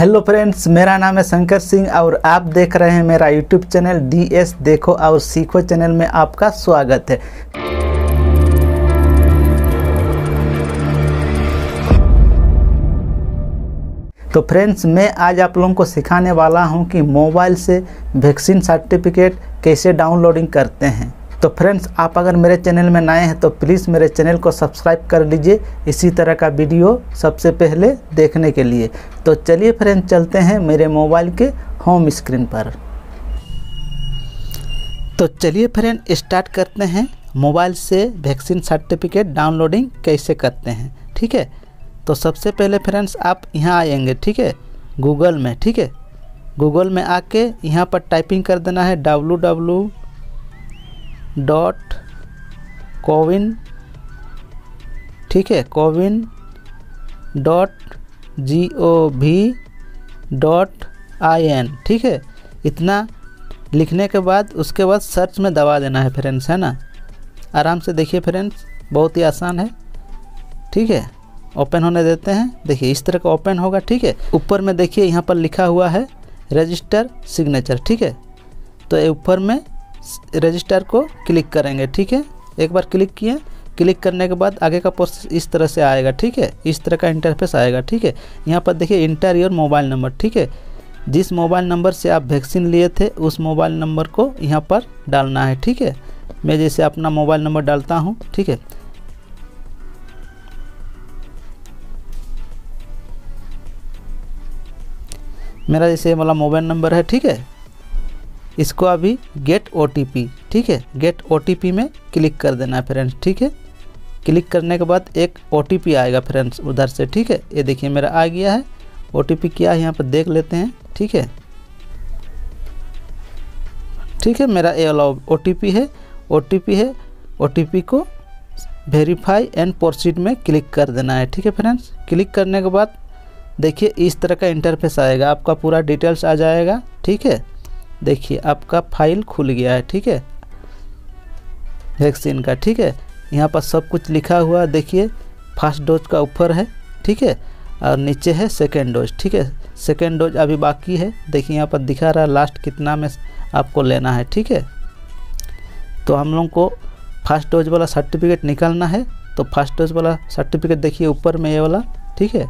Hello friends मेरा नाम है शंकर सिंह और आप देख रहे हैं मेरा यूट्यूब चैनल डी एस देखो और सीखो चैनल में आपका स्वागत है। तो फ्रेंड्स मैं आज आप लोगों को सिखाने वाला हूँ कि मोबाइल से वैक्सीन सर्टिफिकेट कैसे डाउनलोडिंग करते हैं। तो फ्रेंड्स आप अगर मेरे चैनल में नए हैं तो प्लीज़ मेरे चैनल को सब्सक्राइब कर लीजिए इसी तरह का वीडियो सबसे पहले देखने के लिए। तो चलिए फ्रेंड्स चलते हैं मेरे मोबाइल के होम स्क्रीन पर। तो चलिए फ्रेंड स्टार्ट करते हैं। मोबाइल से वैक्सीन सर्टिफिकेट डाउनलोडिंग कैसे करते हैं, ठीक है? तो सबसे पहले फ्रेंड्स आप यहाँ आएँगे, ठीक है? गूगल में, ठीक है? गूगल में आके यहाँ पर टाइपिंग कर देना है डब्लू डब्लू डॉट कोविन, ठीक है, CoWIN dot G O V dot I N ठीक है? इतना लिखने के बाद, उसके बाद सर्च में दबा देना है फ्रेंड्स है ना? आराम से देखिए फ्रेंड्स बहुत ही आसान है, ठीक है? ओपन होने देते हैं, देखिए, इस तरह का ओपन होगा, ठीक है? ऊपर में देखिए, यहाँ पर लिखा हुआ है रजिस्टर सिग्नेचर ठीक है? तो ऊपर में रजिस्टर को क्लिक करेंगे, ठीक है? एक बार क्लिक किए, क्लिक करने के बाद आगे का प्रोसेस इस तरह से आएगा, ठीक है? इस तरह का इंटरफेस आएगा, ठीक है? यहाँ पर देखिए इंटर योर मोबाइल नंबर ठीक है? जिस मोबाइल नंबर से आप वैक्सीन लिए थे, उस मोबाइल नंबर को यहाँ पर डालना है, ठीक है? मैं जैसे अपना मोबाइल नंबर डालता हूँ, ठीक है? मेरा जैसे वाला मोबाइल नंबर है, ठीक है? इसको अभी गेट ओटीपी ठीक है? गेट ओटीपी में क्लिक कर देना है फ्रेंड्स ठीक है? क्लिक करने के बाद एक ओटीपी आएगा फ्रेंड्स उधर से, ठीक है? ये देखिए मेरा आ गया है। ओटीपी क्या है? यहाँ पर देख लेते हैं, ठीक है? ठीक है, मेरा ये वाला ओ है। ओटीपी है ओटीपी को वेरीफाई एंड प्रोसीड में क्लिक कर देना है, ठीक है फ्रेंड्स क्लिक करने के बाद देखिए इस तरह का इंटरफेस आएगा, आपका पूरा डिटेल्स आ जाएगा, ठीक है? देखिए, आपका फ़ाइल खुल गया है, ठीक है? वैक्सीन का, ठीक है? यहाँ पर सब कुछ लिखा हुआ, देखिए फ़र्स्ट डोज का ऊपर है, ठीक है? और नीचे है सेकेंड डोज ठीक है? सेकेंड डोज अभी बाकी है, देखिए यहाँ पर दिखा रहा है लास्ट कितना में आपको लेना है, ठीक है? तो हम लोग को फ़र्स्ट डोज वाला सर्टिफिकेट निकालना है तो फ़र्स्ट डोज वाला सर्टिफिकेट देखिए ऊपर में ये वाला, ठीक है?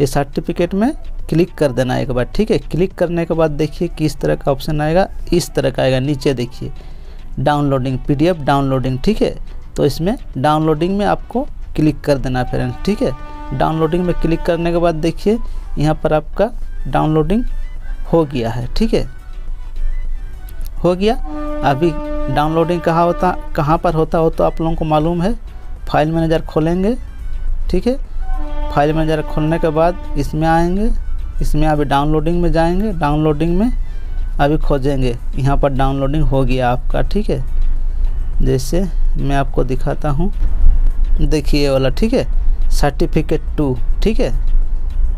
ये सर्टिफिकेट में क्लिक कर देना एक बार, ठीक है? क्लिक करने के बाद देखिए किस तरह का ऑप्शन आएगा। इस तरह का आएगा, नीचे देखिए। डाउनलोडिंग पीडीएफ डाउनलोडिंग ठीक है? तो इसमें डाउनलोडिंग में आपको क्लिक कर देना फ्रेंड्स ठीक है? डाउनलोडिंग में क्लिक करने के बाद देखिए, यहाँ पर आपका डाउनलोडिंग हो गया है, ठीक है? हो गया। अभी डाउनलोडिंग कहाँ होता, कहाँ पर होता हो तो आप लोगों को मालूम है। फ़ाइल मैनेजर खोलेंगे, ठीक है? फ़ाइल मैनेजर खोलने के बाद इसमें आएँगे, इसमें अभी डाउनलोडिंग में जाएँगे, डाउनलोडिंग में अभी खोजेंगे। यहाँ पर डाउनलोडिंग हो गया आपका, ठीक है? जैसे मैं आपको दिखाता हूँ। देखिए वाला, ठीक है? सर्टिफिकेट टू ठीक है?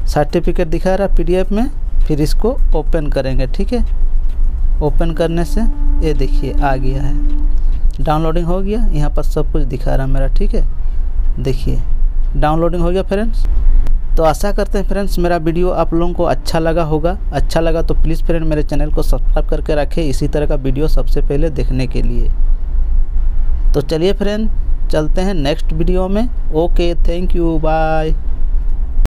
सर्टिफिकेट दिखा रहा पीडीएफ में, फिर इसको ओपन करेंगे, ठीक है? ओपन करने से ये देखिए आ गया है। डाउनलोडिंग हो गया, यहाँ पर सब कुछ दिखा रहा मेरा, ठीक है? देखिए। डाउनलोडिंग हो गया फ्रेंड्स। तो आशा करते हैं फ्रेंड्स, मेरा वीडियो आप लोगों को अच्छा लगा होगा। अच्छा लगा तो प्लीज़ फ्रेंड मेरे चैनल को सब्सक्राइब करके रखें इसी तरह का वीडियो सबसे पहले देखने के लिए। तो चलिए फ्रेंड, चलते हैं नेक्स्ट वीडियो में। Okay, thank you, bye.